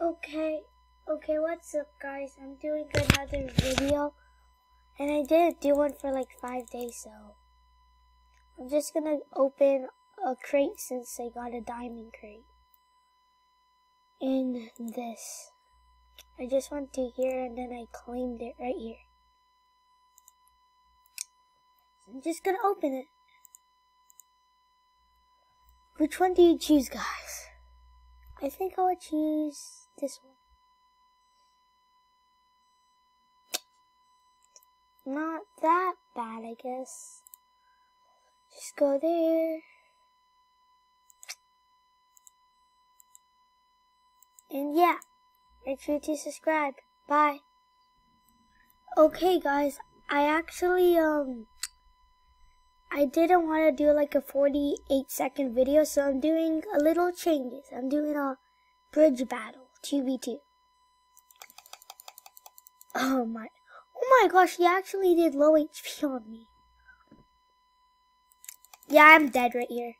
Okay, okay, what's up guys? I'm doing another video and I didn't do one for like five days so I'm just gonna open a crate since I got a diamond crate in this. I just went to here and then I claimed it right here. So I'm just gonna open it. Which one do you choose guys? I think I would choose this one. Not that bad, I guess. Just go there. And yeah, make sure to subscribe. Bye. Okay, guys, I actually, um, I didn't want to do like a 48 second video, so I'm doing a little changes. I'm doing a bridge battle, 2v2. Oh my, oh my gosh, he actually did low HP on me. Yeah, I'm dead right here.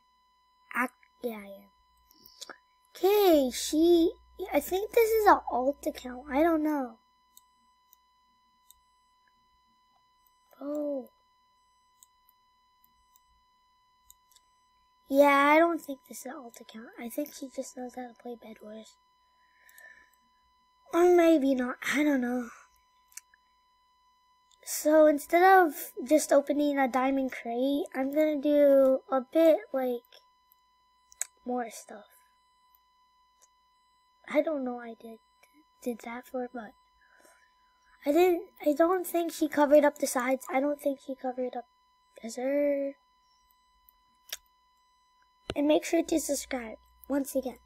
Yeah, I am. Okay, she, I think this is an alt account. I don't know. Oh. Yeah, I don't think this is an alt account. I think she just knows how to play Bed Wars. Or maybe not. I don't know. So instead of just opening a diamond crate, I'm gonna do a bit like more stuff. I don't know I did did that for, but I didn't. I don't think she covered up the sides. I don't think she covered up. Her? And make sure to subscribe once again.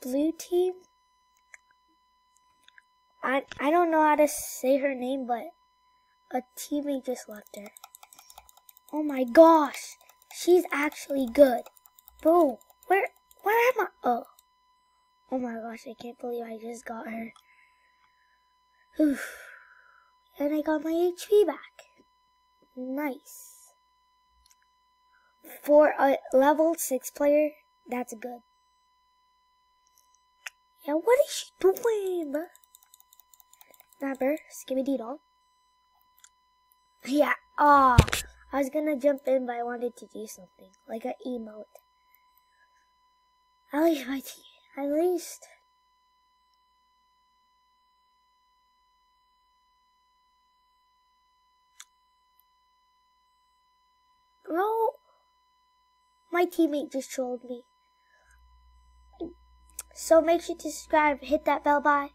Blue team? I I don't know how to say her name, but a teammate just left her. Oh my gosh, she's actually good. Bro, where where am I? Oh, oh my gosh, I can't believe I just got her. Oof. And I got my HP back. Nice. For a level 6 player, that's good. Yeah, what is she doing? Snapper, skibby doll. Yeah, ah, oh, I was gonna jump in, but I wanted to do something, like an emote. At least my team, at least Bro, my teammate just trolled me. So make sure to subscribe, hit that bell bye.